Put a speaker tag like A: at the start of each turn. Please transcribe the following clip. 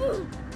A: Ugh.